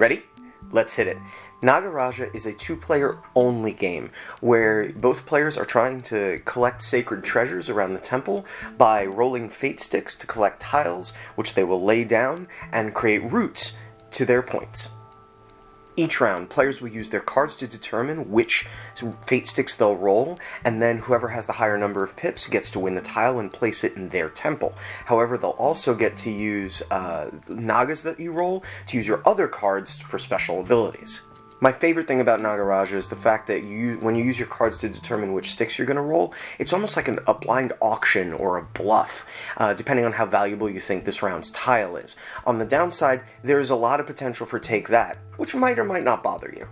Ready? Let's hit it. Nagaraja is a two player only game where both players are trying to collect sacred treasures around the temple by rolling fate sticks to collect tiles, which they will lay down and create routes to their points. Each round, players will use their cards to determine which fate sticks they'll roll, and then whoever has the higher number of pips gets to win the tile and place it in their temple. However, they'll also get to use uh, nagas that you roll to use your other cards for special abilities. My favorite thing about Nagaraja is the fact that you, when you use your cards to determine which sticks you're going to roll, it's almost like an, a blind auction or a bluff, uh, depending on how valuable you think this round's tile is. On the downside, there is a lot of potential for take that, which might or might not bother you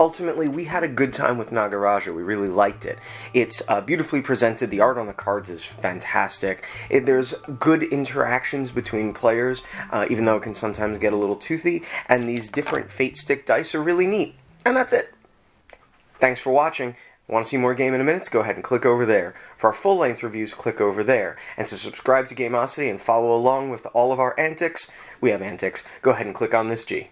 ultimately, we had a good time with Nagaraja. We really liked it. It's uh, beautifully presented. The art on the cards is fantastic. It, there's good interactions between players, uh, even though it can sometimes get a little toothy. And these different Fate Stick dice are really neat. And that's it. Thanks for watching. Want to see more Game in a Minutes? Go ahead and click over there. For our full length reviews, click over there. And to subscribe to Gameosity and follow along with all of our antics, we have antics, go ahead and click on this G.